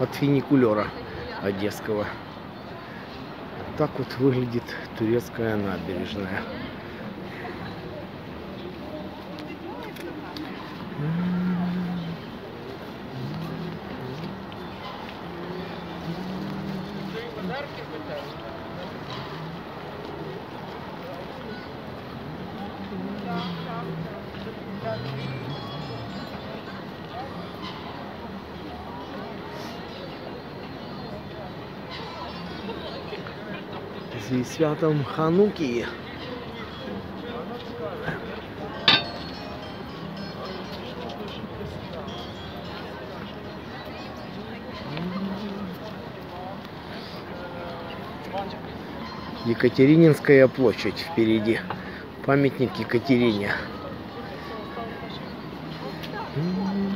от фуникулера одесского. Так вот выглядит турецкая набережная. Зі святом Хануки. Екатерининская площадь впереди. Памятник Екатерине. М.